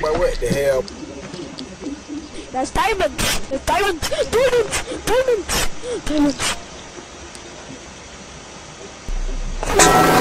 But what the hell? That's diamond. That's diamond. Diamond. Diamond. Diamond. diamond.